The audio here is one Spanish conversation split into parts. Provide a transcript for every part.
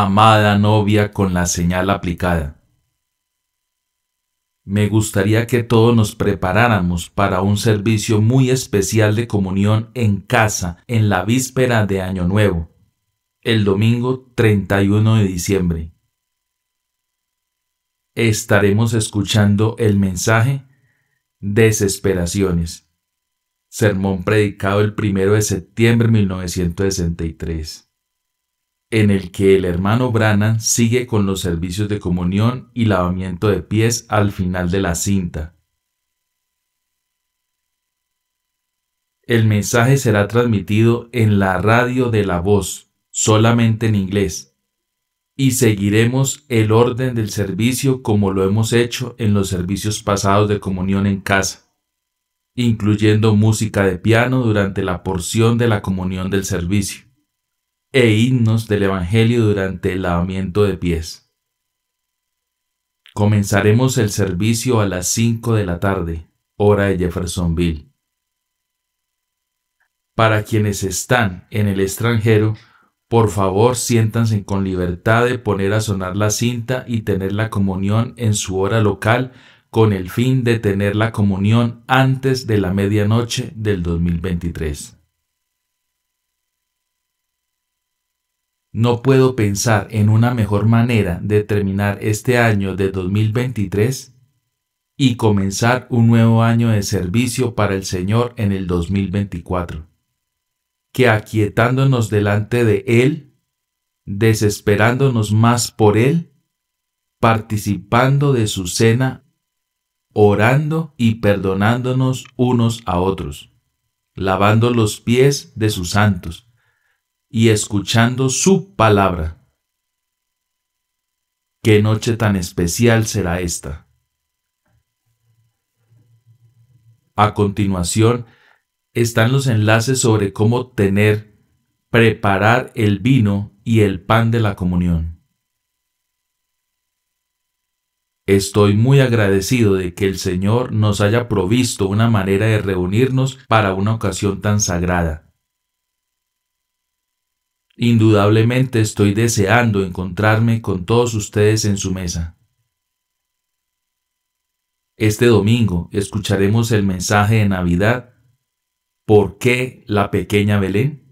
amada novia con la señal aplicada. Me gustaría que todos nos preparáramos para un servicio muy especial de comunión en casa en la víspera de Año Nuevo, el domingo 31 de diciembre. Estaremos escuchando el mensaje Desesperaciones, sermón predicado el primero de septiembre de 1963 en el que el hermano Brannan sigue con los servicios de comunión y lavamiento de pies al final de la cinta. El mensaje será transmitido en la radio de la voz, solamente en inglés, y seguiremos el orden del servicio como lo hemos hecho en los servicios pasados de comunión en casa, incluyendo música de piano durante la porción de la comunión del servicio e himnos del Evangelio durante el lavamiento de pies. Comenzaremos el servicio a las 5 de la tarde, hora de Jeffersonville. Para quienes están en el extranjero, por favor siéntanse con libertad de poner a sonar la cinta y tener la comunión en su hora local con el fin de tener la comunión antes de la medianoche del 2023. No puedo pensar en una mejor manera de terminar este año de 2023 y comenzar un nuevo año de servicio para el Señor en el 2024, que aquietándonos delante de Él, desesperándonos más por Él, participando de su cena, orando y perdonándonos unos a otros, lavando los pies de sus santos, y escuchando su palabra. Qué noche tan especial será esta. A continuación están los enlaces sobre cómo tener, preparar el vino y el pan de la comunión. Estoy muy agradecido de que el Señor nos haya provisto una manera de reunirnos para una ocasión tan sagrada Indudablemente estoy deseando encontrarme con todos ustedes en su mesa. Este domingo escucharemos el mensaje de Navidad ¿Por qué la pequeña Belén?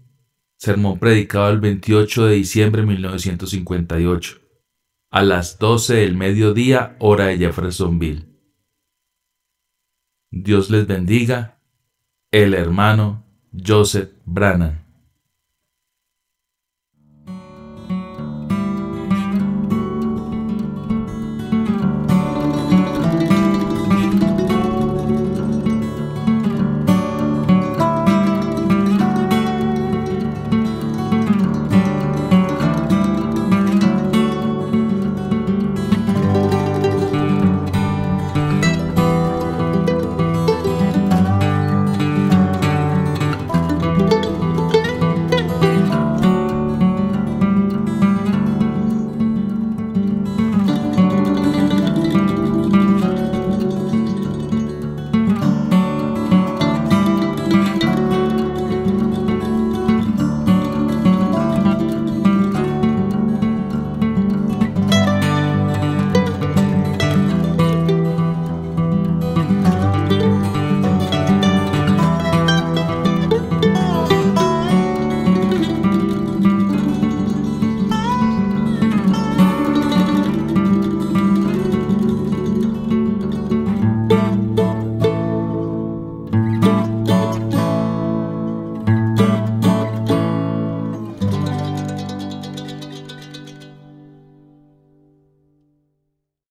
Sermón predicado el 28 de diciembre de 1958, a las 12 del mediodía, hora de Jeffersonville. Dios les bendiga, el hermano Joseph Brannan.